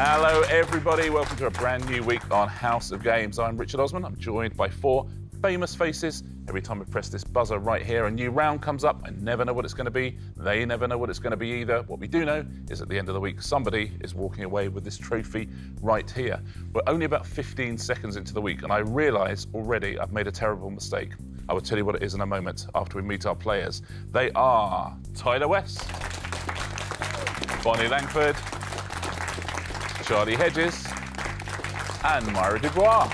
Hello, everybody. Welcome to a brand new week on House of Games. I'm Richard Osman. I'm joined by four famous faces. Every time I press this buzzer right here, a new round comes up. I never know what it's going to be. They never know what it's going to be either. What we do know is at the end of the week, somebody is walking away with this trophy right here. We're only about 15 seconds into the week, and I realise already I've made a terrible mistake. I will tell you what it is in a moment after we meet our players. They are Tyler West, Bonnie Langford, Charlie Hedges, and Myra DuBois.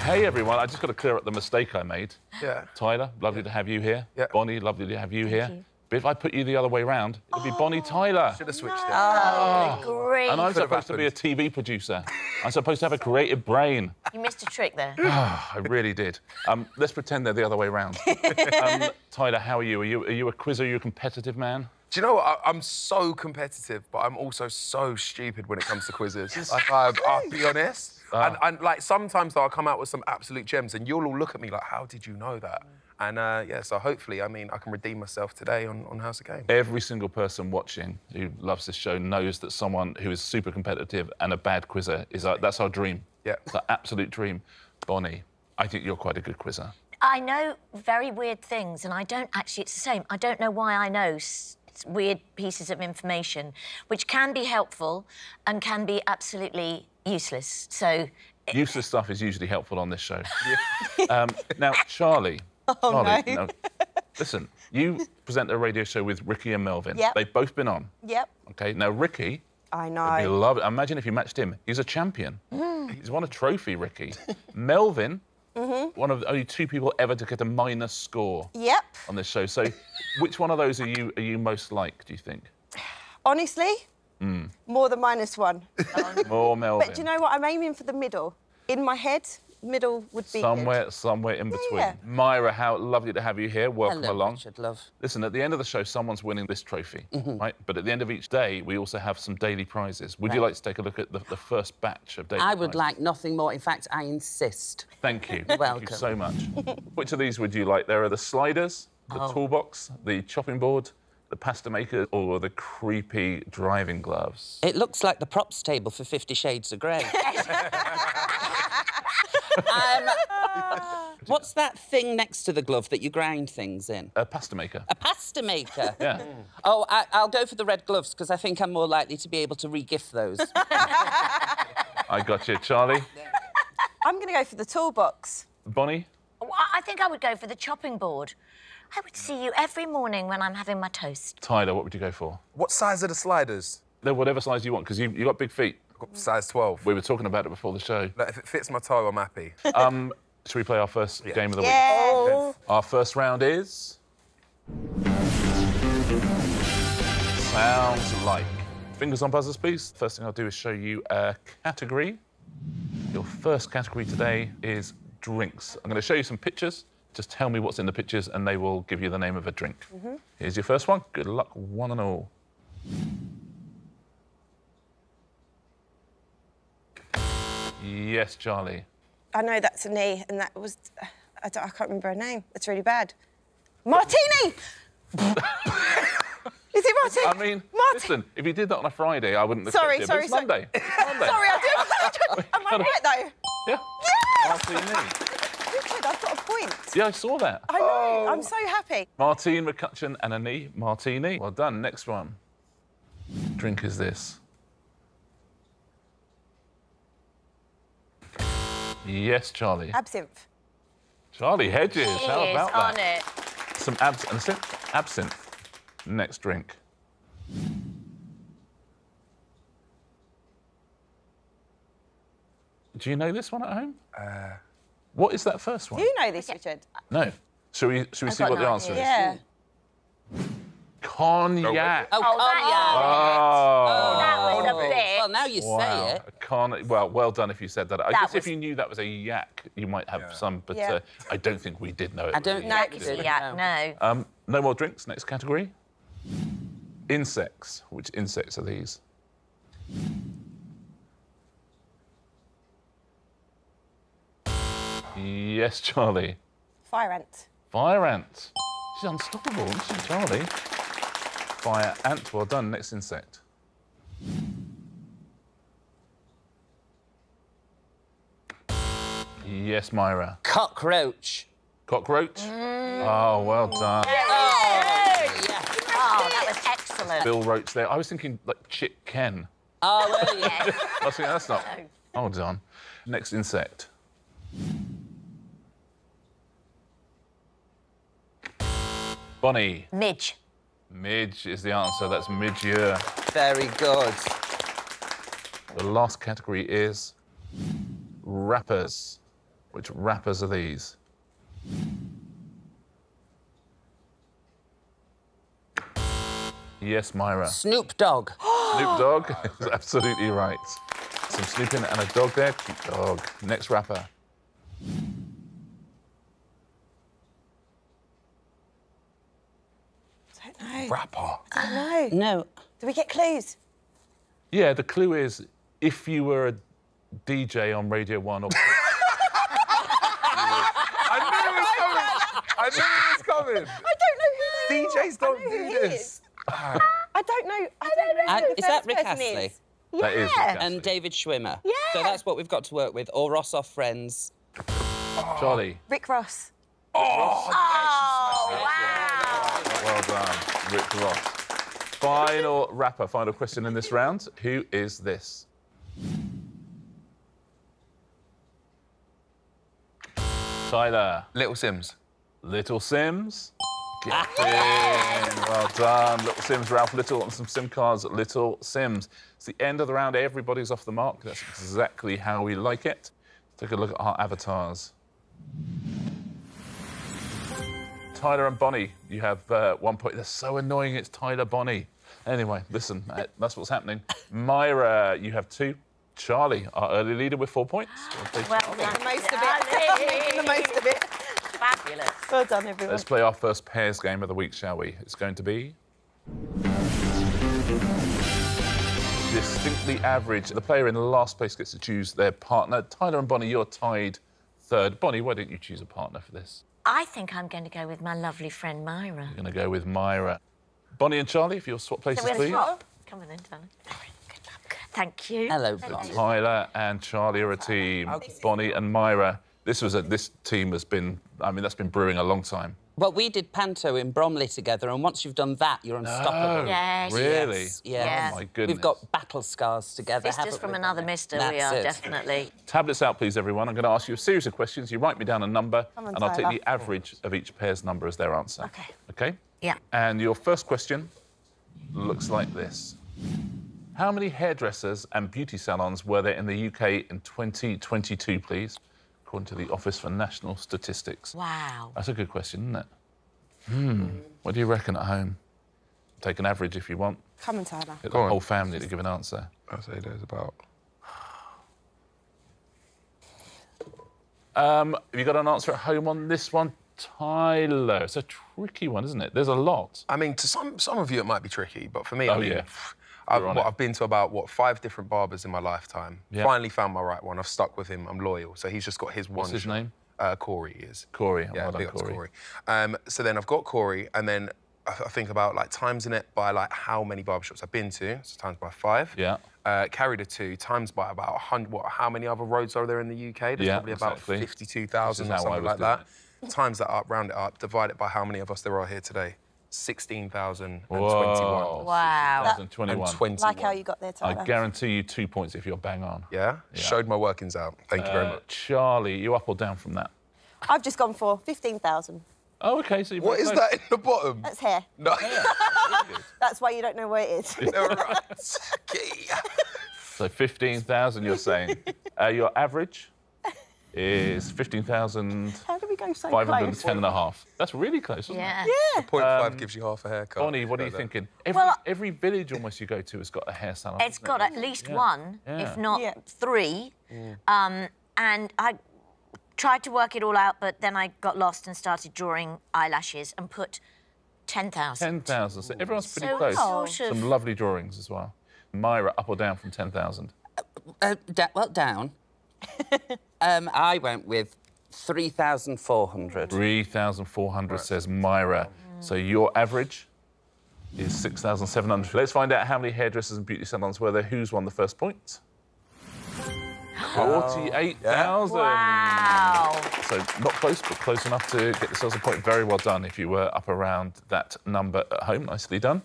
Hey everyone, I just got to clear up the mistake I made. Yeah. Tyler, lovely to have you here. Yeah. Bonnie, lovely to have you here. But if I put you the other way round, it'd be Bonnie Tyler. Should have switched it. Oh, great. And I'm Could supposed to be a TV producer. I'm supposed to have a creative brain. You missed a trick there. I really did. Um, let's pretend they're the other way round. um, Tyler, how are you? Are you are you a quizzer? Are you a competitive man? Do you know what? I, I'm so competitive, but I'm also so stupid when it comes to quizzes. like, I, I'll be honest. And, and like sometimes though, I'll come out with some absolute gems, and you'll all look at me like, "How did you know that?" And uh, yeah, so hopefully, I mean, I can redeem myself today on, on House of Game. Every single person watching who loves this show knows that someone who is super competitive and a bad quizzer is our, that's our dream. Yeah. It's our absolute dream. Bonnie, I think you're quite a good quizzer. I know very weird things, and I don't actually, it's the same. I don't know why I know s- s- weird pieces of information, which can be helpful and can be absolutely useless. So, Useless stuff is usually helpful on this show. um, now, Charlie. Oh, Charlie, no. Listen, you present a radio show with Ricky and Melvin. Yep. They've both been on. Yep. Okay. Now, Ricky. I You know. love it. Imagine if you matched him. He's a champion. He's won a trophy, Ricky. Melvin, one of the only two people ever to get a minus score Yep. on this show. So, which one of those are you are you most like? Do you think? Honestly, Mm. more than minus one. More Melvin. But do you know what? I'm aiming for the middle. In my head, middle would be good. Somewhere, somewhere in between. yeah. Myra, how lovely to have you here. Welcome Hello, along. Richard, love. Listen, at the end of the show, someone's winning this trophy, Mm-hmm. right? But at the end of each day, we also have some daily prizes. Would you like to take a look at the, the first batch of daily prizes? I would like nothing more. In fact, I insist. Thank you. Thank you welcome. so much. Which of these would you like? There are the sliders, the Oh. toolbox, the chopping board, the pasta maker, or the creepy driving gloves. It looks like the props table for Fifty Shades of Grey. um, what's that thing next to the glove that you grind things in? A pasta maker. A pasta maker. Yeah. Oh, I, I'll go for the red gloves because I think I'm more likely to be able to re-gift those. I got you. Charlie, I'm going to go for the toolbox. Bonnie, Well, I I think I would go for the chopping board. I would see you every morning when I'm having my toast. Tyler, what would you go for? What size are the sliders? They're whatever size you want, because you, you got big feet. I've got size 12. We were talking about it before the show. Look, if it fits my toe, I'm happy. Um, should we play our first game of the week? Yeah. Our first round is. Sounds like. Fingers on buzzers, please. First thing I'll do is show you a category. Your first category today is drinks. I'm going to show you some pictures. Just tell me what's in the pictures, and they will give you the name of a drink. Here's your first one. Good luck, one and all. Yes, Charlie. I know that's a knee, and that was. I, don't, I can't remember her name. That's really bad. Martini! Is it Martini? I mean, Marti- listen, if you did that on a Friday, I wouldn't have Sorry, it, sorry, sorry. Monday. Monday. Sorry, I do. Am I right though? Yeah. Yes! Martini. Richard, I've got a point. Yeah, I saw that. I know. Oh. I'm so happy. Martine McCutcheon and a knee. Martini. Well done. Next one. Drink is this. Yes, Charlie. Absinthe. Charlie Hedges. How He is about on that? it. Some abs- absinthe. Absinthe. Next drink. Do you know this one at home? Uh, what is that first one? Do you know this, Richard? No. Should we, should we see what the no answer is? Yeah. Cognac. Oh, Oh, that- Oh. That was a Oh, bit. Well, now you Wow. say it. A Con- well, well done if you said that. I That guess if you knew that was a yak, you might have some, but Yeah. uh, I don't think we did know it. I don't know. yak. No, Because, did. yeah, No. no. Um, no more drinks. Next category. Insects. Which insects are these? Yes, Charlie. Fire ant. Fire ant. She's unstoppable, isn't she, Charlie? Fire ant. Well done. Next insect. Yes, Myra. Cockroach. Cockroach. Oh, well done. Oh, oh, that was excellent. Bill Roach there. I was thinking like Chick Ken. Oh, well, yeah. Yes. I was thinking that's not. Hold on. Next insect. Bonnie. Midge. Midge is the answer. That's midge-year. Very good. The last category is rappers. Which rappers are these? Yes, Myra. Snoop Dogg. Snoop Dogg is absolutely right. Some snooping and a dog there. Cute dog. Next rapper. I don't know. Rapper. I don't know. No. Do we get clues? Yeah, the clue is if you were a DJ on Radio 1 or. I knew it was coming. I knew it was coming. I don't know who. DJs don't I know who do this. is. I don't know. I don't know. Uh, who the is that first Rick person Astley? is. That is Rick Yeah. Astley. And David Schwimmer. Yeah. So that's what we've got to work with. Or Ross off Friends. Charlie. Rick Ross. Oh, wow. Well done, Rick Ross. Final rapper, final question in this round. Who is this? Tyler. Little Simz. Little Simz. Get in. Well done. Little Simz, Ralph Little, and some SIM cards, Little Simz. It's the end of the round. Everybody's off the mark. That's exactly how we like it. Take a look at our avatars. Tyler and Bonnie, you have uh, one point. They're so annoying. It's Tyler Bonnie. Anyway, listen, uh, that's what's happening. Myra, you have two. Charlie, our early leader with four points. Well played, Well done. The most of it. Making the most of it. Fabulous. Well done, everyone. Let's play our first pairs game of the week, shall we? It's going to be. Distinctly average. The player in the last place gets to choose their partner. Tyler and Bonnie, you're tied third. Bonnie, why don't you choose a partner for this? I think I'm going to go with my lovely friend Myra. You're going to go with Myra. Bonnie and Charlie, if you'll swap places, So we'll please. swap. Come on in, darling. Thank you. Hello, Thank Bonnie. you. Tyler and Charlie are a team. Bonnie and Myra. This was a, this team has been. I mean, that's been brewing a long time. Well, we did Panto in Bromley together, and once you've done that, you're unstoppable. Oh, yes. Really? Yes. Yes. Oh my goodness. We've got battle scars together. Sisters haven't from we, another Bonnie? mister, we are, it. definitely. Tablets out, please, everyone. I'm going to ask you a series of questions. You write me down a number, on, and I'll take the average of each pair's number as their answer. Okay. Okay? Yeah. And your first question looks like this How many hairdressers and beauty salons were there in the UK in 2022, please? According to the Office for National Statistics. Wow. That's a good question, isn't it? Hmm. What do you reckon at home? Take an average if you want. Come on, Tyler. Get Go the on. whole family to give an answer. I'd say there's about. Um, have you got an answer at home on this one, Tyler? It's a tricky one, isn't it? There's a lot. I mean, to some some of you it might be tricky, but for me, Oh, I mean, yeah. I've, what. I've been to about what five different barbers in my lifetime. Yeah. Finally found my right one. I've stuck with him. I'm loyal. So he's just got his one. What's his name? Uh, Corey is. Corey. Yeah, well Corey. Corey. Um, so then I've got Corey, and then I, I think about like times in it by like how many barbershops I've been to. So times by five. Yeah. Uh, carried a two times by about a hundred. What? How many other roads are there in the UK? There's Yeah, probably about exactly. fifty-two thousand or is how I something like that. Times that up, round it up, divide it by how many of us there are here today. Sixteen thousand and twenty-one. Wow. 2021. And 21. Like how you got there, I guarantee you two points if you're bang on. Yeah? Showed my workings out. Thank you very Uh, much. Charlie, you up or down from that? I've just gone for 15,000. Oh, okay. So you're What very is close. that in the bottom? That's hair. No. That's why you don't know where it is. All right. Okay. So 15,000, you're saying. uh, your average is 15,510 How do we go so close? and a half. That's really close, isn't Yeah. it? Point five gives you half a haircut. Bonnie, what are you Know thinking? Every, Well, every village almost you go to has got a hair salon. It's hasn't got it? at least Yeah. one, Yeah. if not Yeah. three. Um, and I tried to work it all out, but then I got lost and started drawing eyelashes and put 10,000. 10,000. So everyone's pretty So close. sort of- Some lovely drawings as well. Myra, up or down from 10,000? Uh, da- well, down. um, I went with 3,400. 3,400 says Myra. So your average is 6,700. Let's find out how many hairdressers and beauty salons were there. Who's won the first point? 48,000. Wow. So not close, but close enough to get yourselves a point. Very well done if you were up around that number at home. Nicely done.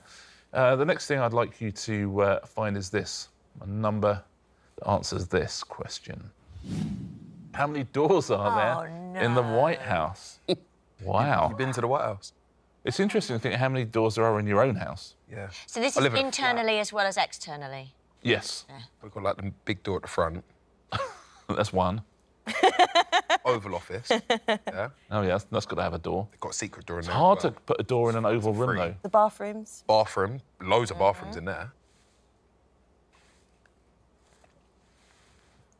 Uh, the next thing I'd like you to uh, find is this a number that answers this question. How many doors are there oh, in the White House? Wow. You've been to the White House? It's interesting to think how many doors there are in your own house. Yeah. So this I is live in a flat. internally as well as externally. Yes, We've got like the big door at the front, that's one. Oval Office. Yeah. Oh, yeah, that's, that's got to have a door. They've got a secret door in It's there. It's hard to put a door in an oval room, free. though. The bathrooms. Bathroom, loads of bathrooms mm-hmm. in there.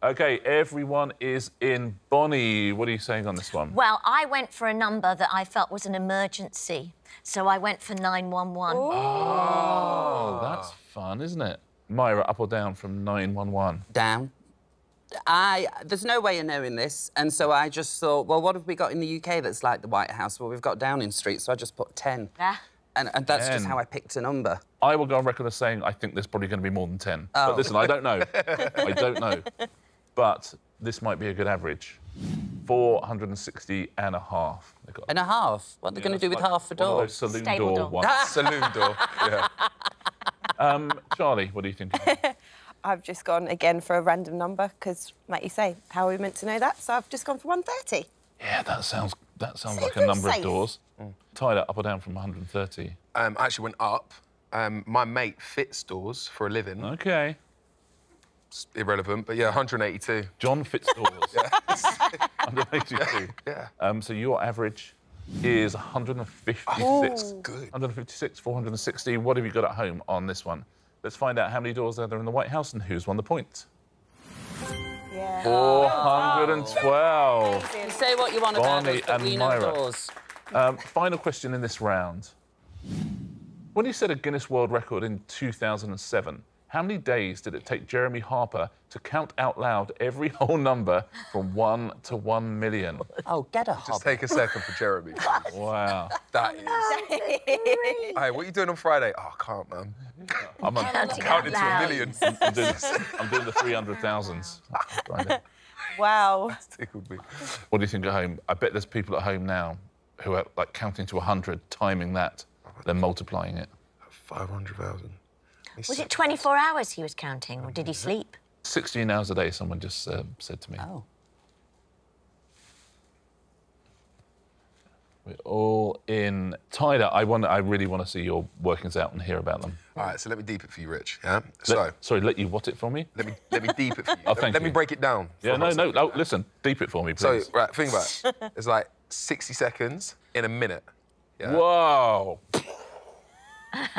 Okay, everyone is in. Bonnie, what are you saying on this one? Well, I went for a number that I felt was an emergency. So I went for 911. Oh, that's fun, isn't it? Myra, up or down from 911? Down. I there's no way of knowing this, and so I just thought, well, what have we got in the UK that's like the White House? Well, we've got Downing Street, so I just put ten. Yeah. And, and that's 10. just how I picked a number. I will go on record as saying I think there's probably going to be more than 10. Oh. But listen, I don't know. I don't know. But this might be a good average. 460 and a half. Got- And a half. What are they Yeah, going to do with like half a one of door? those saloon Stable door door. ones. Saloon door. Yeah. Um, Charlie, what do you think? I've just gone again for a random number because, like you say, how are we meant to know that? So I've just gone for 130. yeah, that sounds that sounds So like a very number of safe. doors. Tyler, up or down from 130? Um, I actually went up. Um, my mate fits doors for a living. Okay. It's irrelevant, but yeah, 182. John Fitzdores. 182. Yeah. Um, so your average is 156. Good. 156, 460. What have you got at home on this one? Let's find out how many doors are there in the White House and who's won the point. Yeah. 412. You say what you want about Bonnie us, but and we know Myra. doors. Um, final question in this round. When you set a Guinness World Record in 2007, how many days did it take Jeremy Harper to count out loud every whole number from 1 to 1 million? Oh, get a Just take a second for Jeremy. Wow. That is. Hey, what are you doing on Friday? Oh, I can't, man. I'm, on, Counting Counted out to a million. I'm, doing, I'm doing the 300,000s. Friday. Wow. Tickled me. What do you think at home? I bet there's people at home now who are like counting to 100, timing that, then multiplying it. 500,000. Was it 24 hours he was counting, or did he sleep? 16 hours a day, someone just uh, said to me. Oh. We're all in. Tyler, I want. I really want to see your workings out and hear about them. All right, so let me deep it for you, Rich. Yeah. Let- So sorry, let you what it for me? let me let me deep it for you. Oh, let, thank let me break it down. Yeah, no, no, second. no. Listen, deep it for me, please. So please. right, think about it. It's like 60 seconds in a minute. Yeah. Whoa!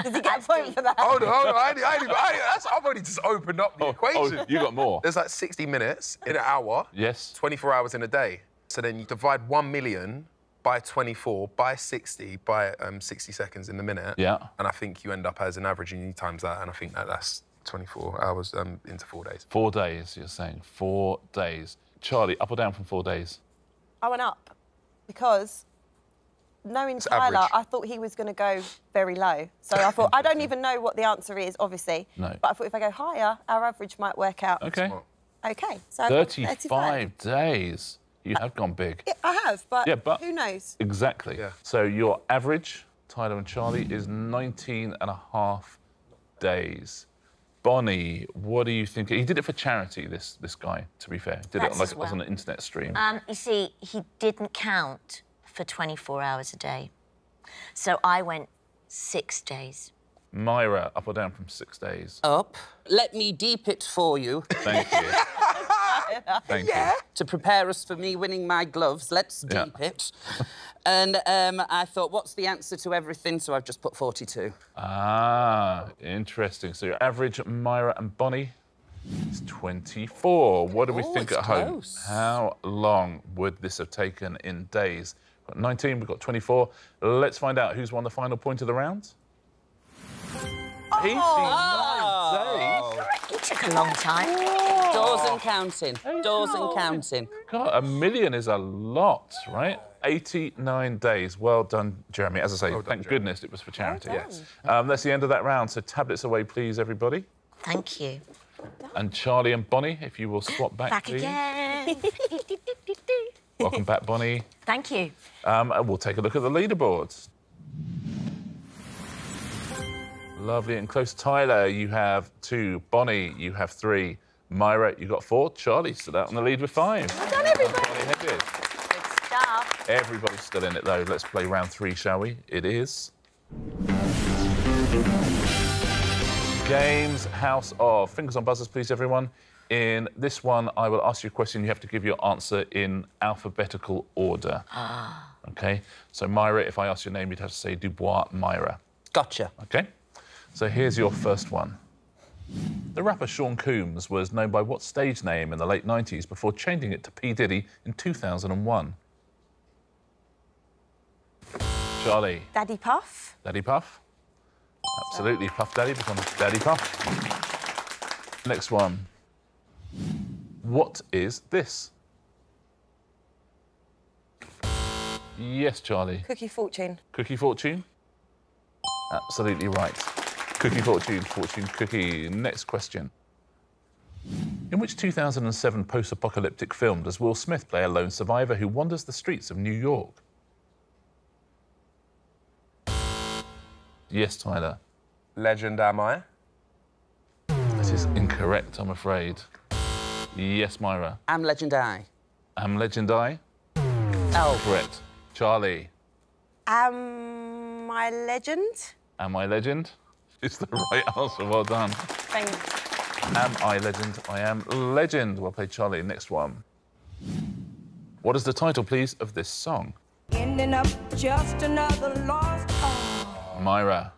Does he get a point for that? Hold on, hold on. I ain't, I ain't, I ain't, that's, I've already just opened up the Oh, equation. oh, you got more. There's like 60 minutes in an hour, Yes. 24 hours in a day. So then you divide 1 million by 24 by 60 by um, 60 seconds in the minute. Yeah. And I think you end up as an average and you times that, and I think that that's 24 hours um, into four days. Four days. You're saying four days. Charlie, up or down from four days? I went up because knowing It's Tyler, average. I thought he was going to go very low. So I thought, I don't even know what the answer is, obviously. No. But I thought if I go higher, our average might work out. Okay. Okay. So I got 35 days. You have gone big. Yeah, I have, but, Yeah, but- who knows? Exactly. Yeah. So your average, Tyler and Charlie, is 19 and a half days. Bonnie, what do you think? He did it for charity, this this guy, to be fair. Did That's it like as it was well. an internet stream. Um, you see, he didn't count for 24 hours a day. So I went six days. Myra, up or down from six days? Up. Let me deep it for you Thank you. Thank you. to prepare us for me winning my gloves. Let's Yeah. deep it. and um, I thought, what's the answer to everything? So I've just put 42. Ah, interesting. So your average, Myra and Bonnie, is 24. What do we Oh, think it's at home? How long would this have taken in days? We've got 19, we've got 24. Let's find out who's won the final point of the round. 89 days. It took a long time. Doors and counting. Doors and counting. God, a million is a lot, right? 89 days. Well done, Jeremy. As I say, thank Jeremy. goodness it was for charity. Yes. Um, that's the end of that round. So tablets away, please, everybody. Thank you. And Charlie and Bonnie, if you will swap back, Back please. again. Welcome back, Bonnie. Thank you. Um, and we'll take a look at the leaderboards. Lovely and close. Tyler, you have two. Bonnie, you have three. Myra, you got four. Charlie stood out on the lead with five. Well done, everybody. Good stuff. Everybody's still in it though. Let's play round three, shall we? It is. Games House of. Fingers on buzzers, please, everyone. In this one, I will ask you a question. You have to give your answer in alphabetical order. Ah. Okay? So, Myra, if I ask your name, you'd have to say DuBois Myra. Gotcha. Okay? So, here's your first one. The rapper Sean Combs was known by what stage name in the late 90s before changing it to P. Diddy in 2001? Charlie. Daddy Puff. Daddy Puff? Absolutely. Puff Daddy becomes Daddy Puff. Next one. What is this? Yes, Charlie. Cookie Fortune. Cookie Fortune? Absolutely right. Cookie Fortune, Fortune Cookie. Next question. In which 2007 post apocalyptic film does Will Smith play a lone survivor who wanders the streets of New York? Yes, Tyler. Legend am I? This is incorrect, I'm afraid. Yes, Myra. I'm Legend I. Am Legend I? Oh, Correct. Charlie. Am I legend? Am I Legend? It's the right answer. Well done. Thank Am I Legend? I am Legend. Well played, Charlie. Next one. What is the title, please, of this song? Ending up just another lost cause. Myra.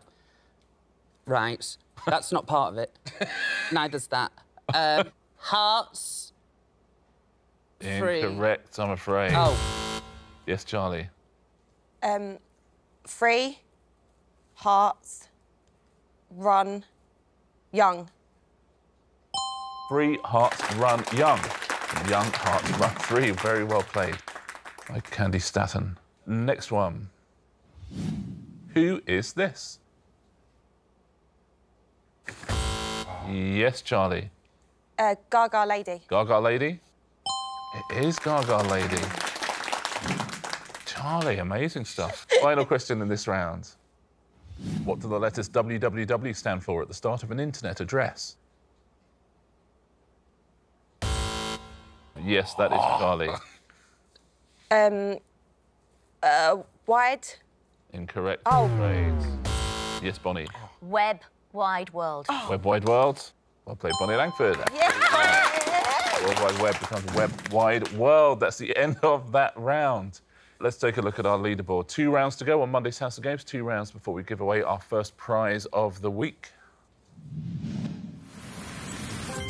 right. That's not part of it. Neither's that. Um, hearts. Free. Incorrect, I'm afraid. Oh, Yes, Charlie. Um, free, hearts, run, young. Free Hearts Run Young. Young Hearts Run Free. Very well played by Candi Staton. Next one. Who is this? Yes, Charlie. Uh, Gaga Lady. Gaga Lady? It is Gaga Lady. Charlie, amazing stuff. Final question in this round. What do the letters www stand for at the start of an internet address? Yes, that is Charlie. Um, uh, wide. Incorrect. Oh. Yes, Bonnie. Web Wide World. Web Wide World. Well played, Bonnie Langford. World Wide Web becomes Web Wide World. That's the end of that round. Let's take a look at our leaderboard. Two rounds to go on Monday's House of Games. Two rounds before we give away our first prize of the week.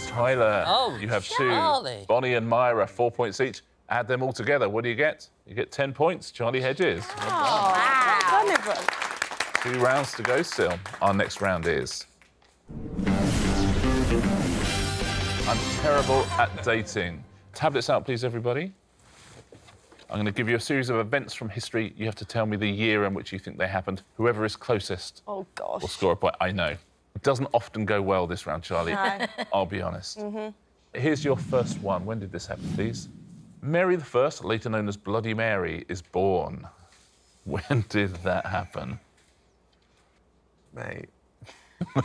Tyler, Oh, you have Charlie. two. Bonnie and Myra, four points each. Add them all together. What do you get? You get 10 points. Charlie Hedges. Well done, everyone. Two rounds to go still. Our next round is. I'm terrible at dating. Tablets out, please, everybody. I'm going to give you a series of events from history. You have to tell me the year in which you think they happened. Whoever is closest Oh, gosh. will score a point. I know. It doesn't often go well this round, Charlie. No. I'll be honest. Mm-hmm. Here's your first one. When did this happen, please? Mary I, later known as Bloody Mary, is born. When did that happen? Mate,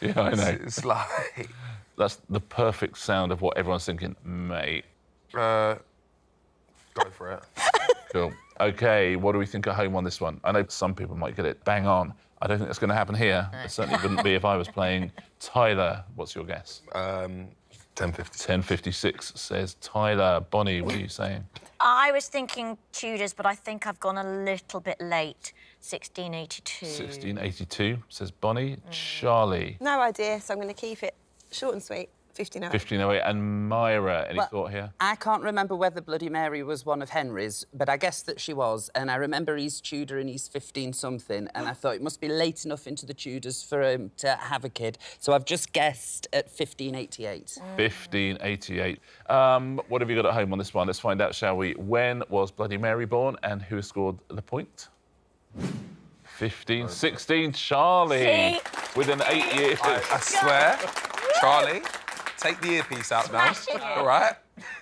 Yeah, I know. it's like. That's the perfect sound of what everyone's thinking, mate. Uh, go for it. Cool. Okay, what do we think at home on this one? I know some people might get it bang on. I don't think that's going to happen here. It certainly wouldn't be if I was playing. Tyler, what's your guess? Um, 1050. 1056 says Tyler. Bonnie, what are you saying? I was thinking Tudors, but I think I've gone a little bit late. 1682. 1682 says Bonnie. Charlie, No idea, so I'm going to keep it short and sweet. 15 hours. 1508. And Myra, any Well- thought here? I can't remember whether Bloody Mary was one of Henry's, but I guess that she was. And I remember he's Tudor and he's 15 something. And I thought it must be late enough into the Tudors for him to have a kid. So I've just guessed at 1588. 1588. Um, what have you got at home on this one? Let's find out, shall we? When was Bloody Mary born and who scored the point? 15, 16, Charlie. See? Within eight years. I, I swear, Charlie, take the earpiece out now. It. All right.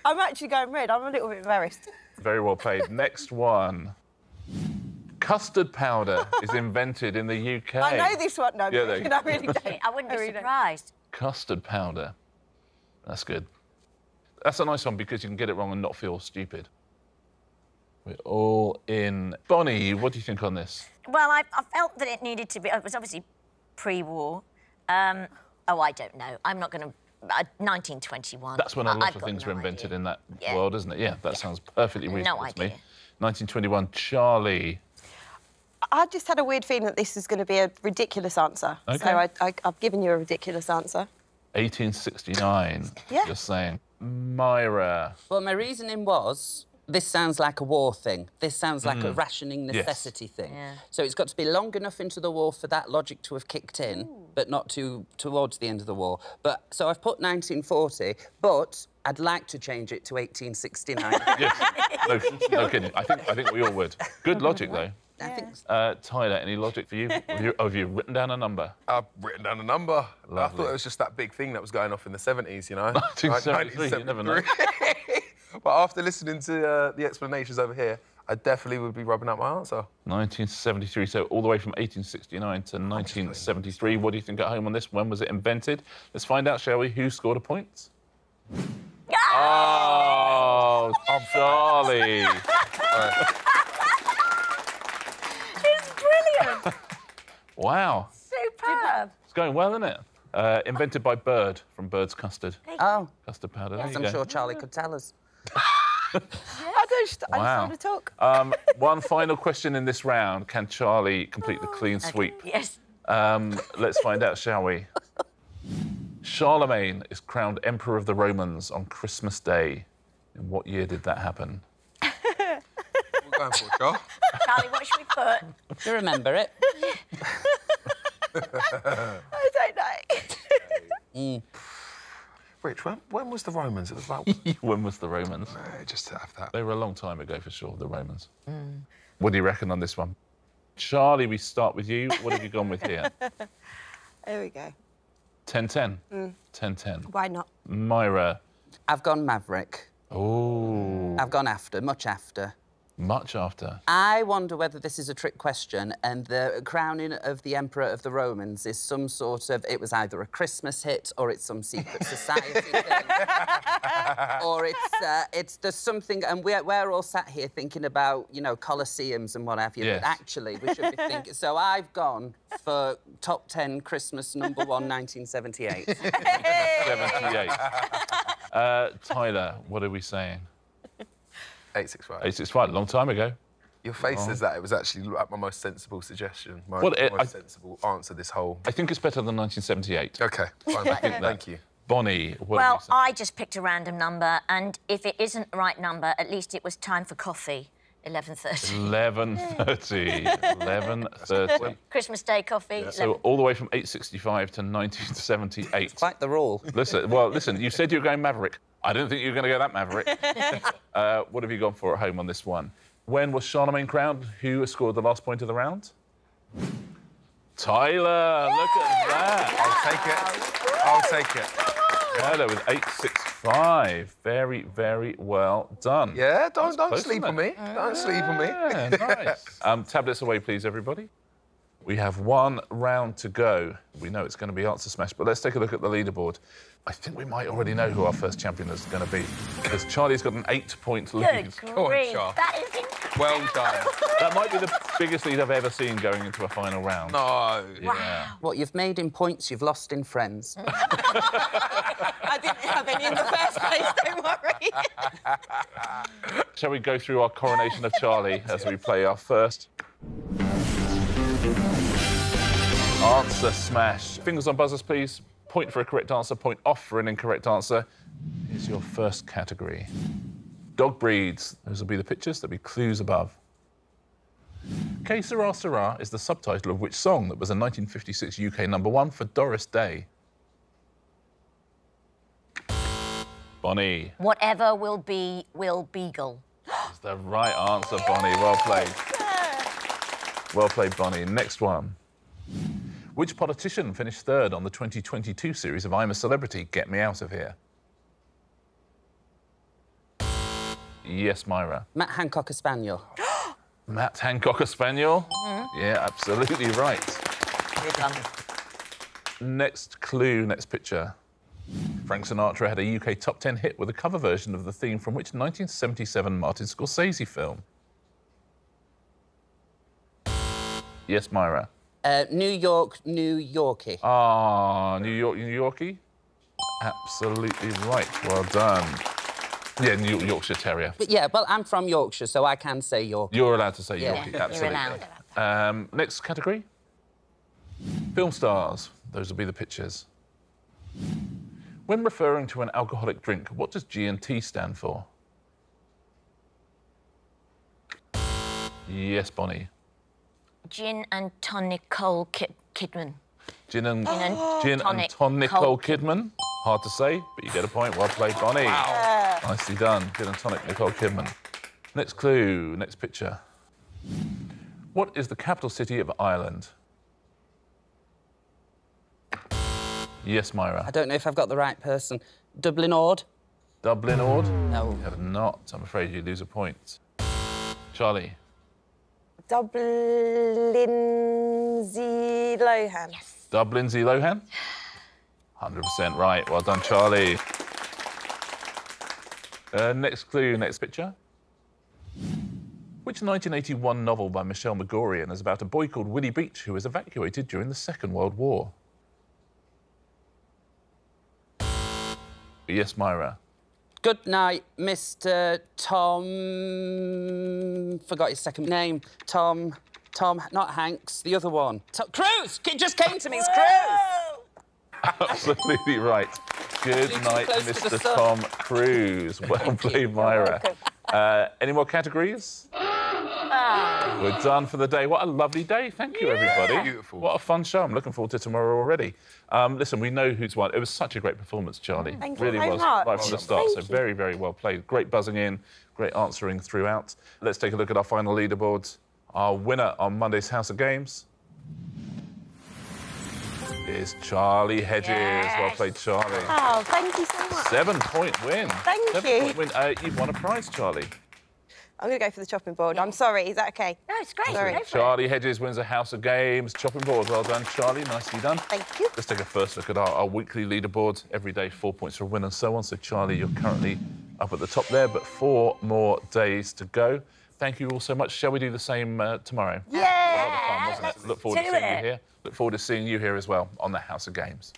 I'm actually going red. I'm a little bit embarrassed. Very well played. Next one. Custard powder is invented in the UK. I know this one. No, Yeah, there I really don't. I wouldn't be surprised. Custard powder. That's good. That's a nice one because you can get it wrong and not feel stupid. We're all in. Bonnie, what do you think on this? Well, I, I felt that it needed to be. It was obviously pre-war. Um, oh, I don't know. I'm not going to. Uh, 1921. That's when a I- lot I've of things no were invented idea. in that Yeah. world, isn't it? Yeah, that sounds perfectly No reasonable to me. 1921, Charlie. I just had a weird feeling that this was going to be a ridiculous answer. Okay. So I, I, I've given you a ridiculous answer. 1869. Yeah. Just saying. Myra. Well, my reasoning was this sounds like a war thing. This sounds like a rationing Yes. necessity thing. Yeah. So it's got to be long enough into the war for that logic to have kicked in, but not too towards the end of the war. But so I've put 1940, but I'd like to change it to 1869. Yes. No, no kidding. I think, I think we all would. Good logic, though. I think Uh, Tyler, any logic for you? Have you, have you written down a number? I've written down a number. Lovely. I thought it was just that big thing that was going off in the 70s, you know? 1973, you never know. 1973. but after listening to uh, the explanations over here, I definitely would be rubbing out my answer. 1973, so all the way from 1869 to 1973. What do you think at home on this? When was it invented? Let's find out, shall we? Who scored a point? Oh, Charlie. It's brilliant. Wow. Superb. It's going well, isn't it? Uh, invented by Bird from Bird's Custard. Oh, Custard powder. There yes, I'm go. sure Charlie could tell us. I don't. I Wow. just want to talk. Um, one final question in this round. Can Charlie complete the clean sweep? Yes. Um, let's find out, shall we? Charlemagne is crowned Emperor of the Romans on Christmas Day. In what year did that happen? We're going for it, Joe. Charlie, what should we put? Do you remember it? I don't know. Rich, when, when was the Romans? It was like, when was the Romans? Just to have that. They were a long time ago for sure, the Romans. Mm. What do you reckon on this one? Charlie, we start with you. What have you gone with here? There we go. 10 10. Mm. 10 10. Why not? Myra. I've gone Maverick. Oh, I've gone after, much after. Much after. I wonder whether this is a trick question and the crowning of the Emperor of the Romans is some sort of, it was either a Christmas hit or it's some secret society thing. or it's, uh, it's, there's something, and we're, we're all sat here thinking about, you know, Colosseums and what have you, Yes. but actually we should be thinking. So I've gone for top 10 Christmas number one, 1978. 78. Uh, Tyler, what are we saying? 865. 865, a long time ago. Your face oh. says that. It was actually like my most sensible suggestion. My Well, it- most I- sensible answer this whole. I think it's better than 1978. Okay, fine. Thank you. Bonnie, what Well, are? I just picked a random number, and if it isn't the right number, at least it was time for coffee. 11.30. 11.30. 11.30. Christmas Day coffee. So all the way from 865 to 1978. Quite the rule. Listen, well, listen, you said you were going Maverick. I don't think you're going to go that Maverick. uh, what have you gone for at home on this one? When was Charlemagne crowned? Who scored the last point of the round? Tyler, look at that. I'll take it. I'll take it. Tyler with 865. Very, very well done. Yeah, don't don't sleep on me. Don't sleep on me. Nice. um, tablets away, please, everybody. We have one round to go. We know it's going to be answer smash, but let's take a look at the leaderboard. I think we might already know who our first champion is going to be, because Charlie's got an eight-point lead. Good on, grief. Char. That is incredible. Well done. That might be the biggest lead I've ever seen going into a final round. No. Yeah. What you've made in points, you've lost in friends. I didn't have any in the first place. Don't worry. Shall we go through our coronation of Charlie as we play our first answer smash? Fingers on buzzers, please. Point for a correct answer, point off for an incorrect answer. Here's your first category. Dog breeds. Those will be the pictures, there'll be clues above. Que Sera Sera is the subtitle of which song that was a 1956 UK number one for Doris Day? Bonnie. Whatever will be, will beagle. That's the right answer, Bonnie. Well played. Well played, Bonnie. Next one. Which politician finished third on the 2022 series of I'm a Celebrity, Get Me Out of Here? Yes, Myra. Matt Hancock, a spaniel. Matt Hancock, a spaniel? Mm-hmm. Yeah, absolutely right. We're done. Next clue, next picture. Frank Sinatra had a UK top 10 hit with a cover version of the theme from which 1977 Martin Scorsese film? Yes, Myra. Uh, New York, New Yorkie. Ah, New York, New Yorkie? Absolutely right. Well done. Yeah, New Yorkshire Terrier. But yeah, well, I'm from Yorkshire, so I can say York. You're allowed to say Yeah. Yorkie, You're absolutely. allowed. Um, next category film stars. Those will be the pictures. When referring to an alcoholic drink, what does G&T stand for? Yes, Bonnie. Gin and tonic Cole Kid- Kidman. Gin and, Gin and gin tonic and ton Nicole Nicole Kidman. Hard to say, but you get a point. Well played, Bonnie. Wow. Nicely done. Gin and tonic Nicole Kidman. Next clue, next picture. What is the capital city of Ireland? Yes, Myra. I don't know if I've got the right person. Dublin Ord? Dublin Ord? No. You have not. I'm afraid you lose a point. Charlie. Dublin Lohan. Yes. Dublin Z Lohan? 100% right. Well done, Charlie. Uh, next clue, next picture. Which 1981 novel by Michelle Magorian is about a boy called Willie Beech who was evacuated during the Second World War? Yes, Myra. Good night, Mr. Tom. Forgot his second name. Tom. Tom, not Hanks, the other one. Tom, Cruise! It just came to me, it's Cruise! Absolutely right. Good night, to Mr. Tom Cruise. Well played, Myra. Uh, any more categories? We're done for the day. What a lovely day. Thank you, everybody. Beautiful. What a fun show. I'm looking forward to tomorrow already. Um, listen, we know who's won. It was such a great performance, Charlie. Thank you really very was. much. Right from the start. Thank so you. very, very well played. Great buzzing in, great answering throughout. Let's take a look at our final leaderboards. Our winner on Monday's House of Games is Charlie Hedges. Well played, Charlie. Oh, thank you so much. Seven point win. Thank Seven you. Point win. Uh, you've won a prize, Charlie. I'm going to go for the chopping board. I'm sorry. Is that okay? No, it's great. Sorry. Go for it. Charlie Hedges wins a House of Games. Chopping board. Well done, Charlie. Nicely done. Thank you. Let's take a first look at our, our weekly leaderboard. Every day, four points for a win and so on. So, Charlie, you're currently up at the top there, but four more days to go. Thank you all so much. Shall we do the same uh, tomorrow? Yeah. A fun, wasn't it? Look forward to seeing it. you here. Look forward to seeing you here as well on the House of Games.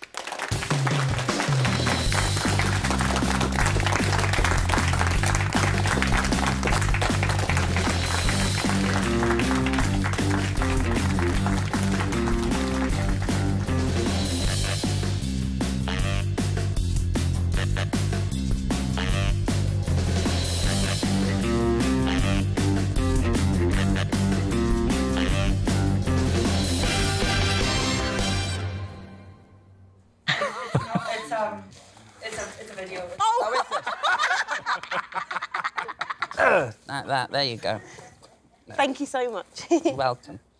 You go. Thank you so much. You're welcome.